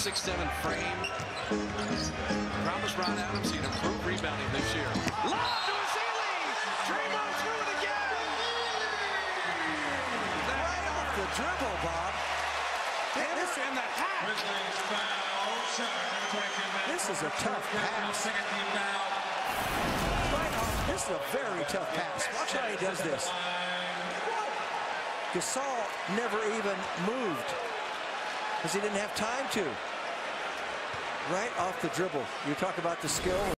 six-seven frame. Promise Ron Adams he'd improve rebounding this year. Lob to Ezeli! Draymond threw it again! Right off the dribble, Bob. This and the hat! This is a tough pass. Right off. This is a very tough pass. Watch how he does this. Gasol never even moved because he didn't have time to. Right off the dribble. You talk about the skill.